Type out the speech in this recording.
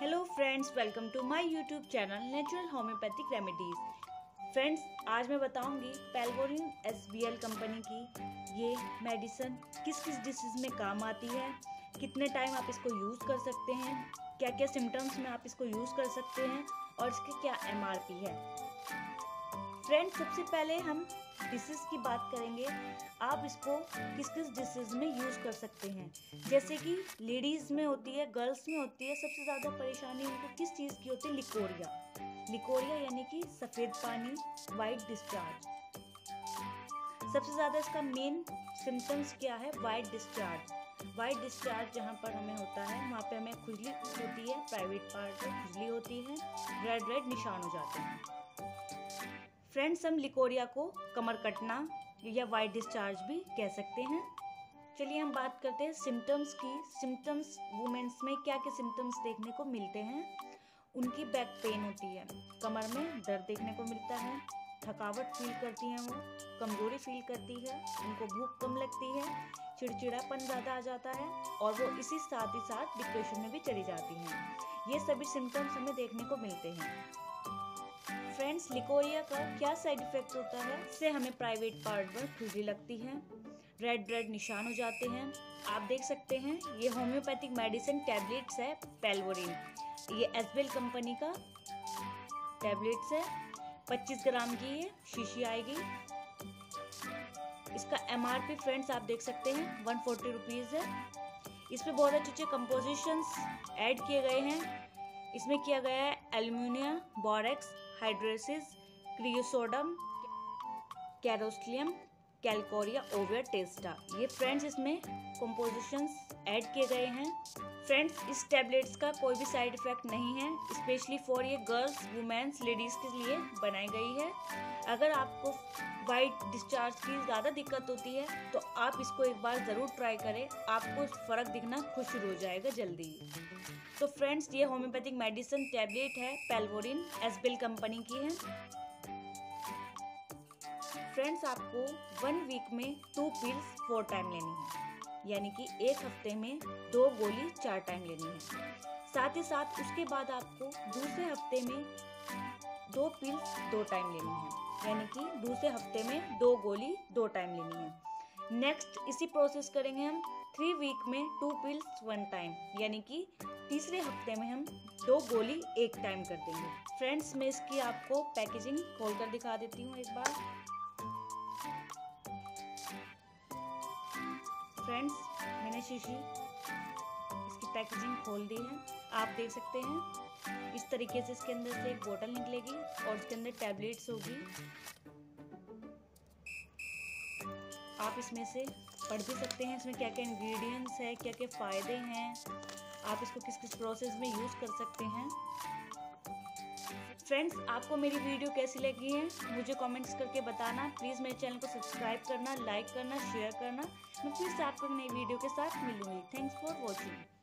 Hello friends welcome to my YouTube channel natural homeopathic remedies friends आज मैं बताऊँगी पेल्वोरिन S company की ये मेडिसन किस किस डिसीज़ में काम आती है, कितने टाइम आप इसको यूज़ कर सकते हैं क्या क्या सिम्टम्स में आप इसको यूज़ कर सकते हैं और इसके क्या एमआरपी है। फ्रेंड्स सबसे पहले हम डिसीज़ की बात करेंगे, आप इसको किस किस डिसीज़ में यूज़ कर सकते हैं? जैसे कि लेडीज़ में होती है गर्ल्स में होती है, सबसे ज़्यादा परेशानी उनको किस चीज़ की होती है? लिकोरिया। लिकोरिया यानी कि सफ़ेद पानी वाइट डिस्चार्ज सबसे ज़्यादा इसका मेन सिम्टम्स क्या है? वाइट डिस्चार्ज वाइट डिस्चार्ज जहाँ पर हमें होता है, वहाँ पे हमें खुजली होती है प्राइवेट पार्ट में खुजली होती है रेड रेड निशान हो जाते हैं। फ्रेंड्स हम लिकोरिया को कमर कटना या वाइट डिस्चार्ज भी कह सकते हैं। चलिए हम बात करते हैं सिम्टम्स की। सिम्टम्स वुमेंस में क्या क्या सिम्टम्स देखने को मिलते हैं? उनकी बैक पेन होती है। कमर में दर्द देखने को मिलता है। थकावट फील करती हैं वो। कमज़ोरी फील करती है। उनको भूख कम लगती है। चिड़चिड़ापन ज़्यादा आ जाता है और वो इसी साथ ही साथ डिप्रेशन में भी चली जाती हैं। ये सभी सिम्टम्स हमें देखने को मिलते हैं। फ्रेंड्स लिकोरिया का क्या साइड इफ़ेक्ट होता है? इससे हमें प्राइवेट पार्ट पर खुजली लगती है। रेड रेड निशान हो जाते हैं। आप देख सकते हैं, ये होम्योपैथिक मेडिसिन टैबलेट्स है पेल्वोरिन ये एसबेल कंपनी का टैबलेट्स है। 25 ग्राम की ये शीशी आएगी। इसका एम आर पी फ्रेंड्स आप देख सकते हैं वन फोर्टी है। इसमें बहुत अच्छे अच्छे कंपोजिशंस ऐड किए गए हैं। इसमें किया गया है एल्यूमिनियम बोरेक्स हाइड्रोसिस क्रियोसोडम कैरोस्लियम कैलकोरिया ओवियर टेस्टा। ये फ्रेंड्स इसमें कंपोजिशंस ऐड किए गए हैं। फ्रेंड्स, इस टैबलेट्स का कोई भी साइड इफ़ेक्ट नहीं है स्पेशली फॉर ये गर्ल्स वुमेन्स लेडीज़ के लिए बनाई गई है। अगर आपको वाइट डिस्चार्ज की ज़्यादा दिक्कत होती है तो आप इसको एक बार ज़रूर ट्राई करें। आपको फ़र्क दिखना खुश शुरू हो जाएगा जल्दी। तो फ्रेंड्स, ये होम्योपैथिक मेडिसिन टैबलेट है पेल्वोरिन एसबिल कंपनी की है। फ्रेंड्स आपको वन वीक में टू पिल्स फोर टाइम लेनी है। यानी कि एक हफ़्ते में दो गोली, चार टाइम लेनी है। साथ ही साथ उसके बाद आपको दूसरे हफ़्ते में दो पिल्स दो टाइम लेनी है। यानी कि दूसरे हफ़्ते में दो गोली, दो टाइम लेनी है। नेक्स्ट इसी प्रोसेस करेंगे हम। थ्री वीक में टू पिल्स वन टाइम यानी कि तीसरे हफ़्ते में हम दो गोली, एक टाइम कर देंगे। फ्रेंड्स मैं इसकी आपको पैकेजिंग खोल कर दिखा देती हूँ एक बार। मैंने शीशी। इसकी पैकेजिंग खोल दी है। आप देख सकते हैं। इस तरीके से इसके अंदर से एक बोतल निकलेगी और इसके अंदर टैबलेट्स होगी। आप इसमें से पढ़ भी सकते हैं इसमें क्या क्या इंग्रेडिएंट्स है क्या क्या फ़ायदे हैं। आप इसको किस किस प्रोसेस में यूज़ कर सकते हैं। फ्रेंड्स, आपको मेरी वीडियो कैसी लगी है, मुझे कमेंट्स करके बताना। प्लीज़ मेरे चैनल को सब्सक्राइब करना लाइक करना शेयर करना। मैं फिर से आपको नई वीडियो के साथ मिलूँगी। Thanks for watching